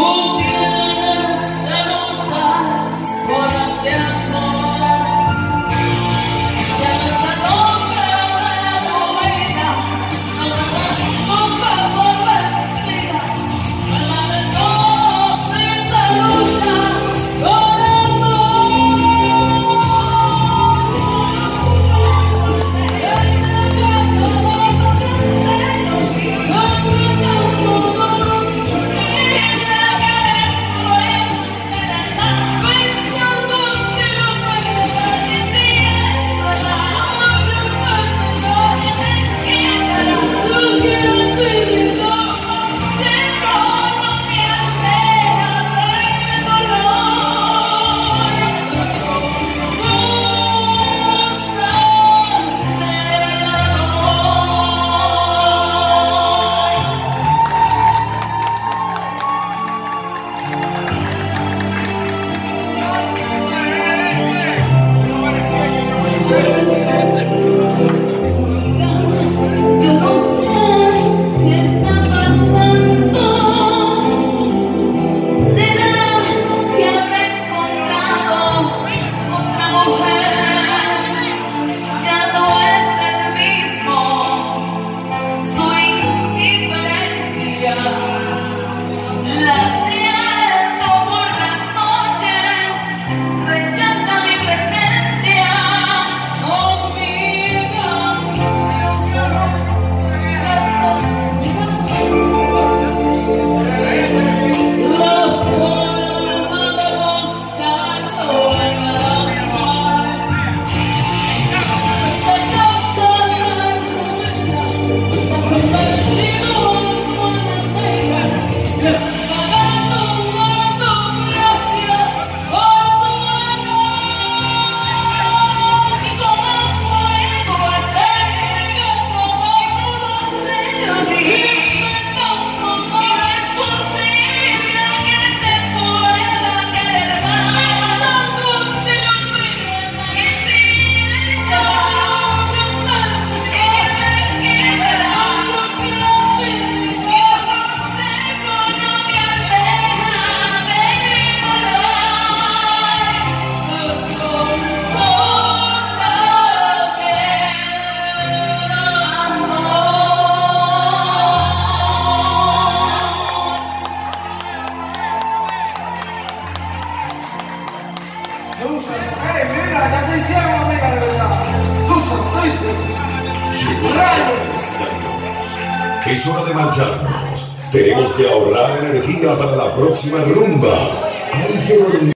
encontre ¡Ya se hicieron, amiga, de verdad! ¡Sus Llegó la hora de Es hora de marcharnos. Tenemos que ahorrar energía para la próxima rumba. Hay que dormir.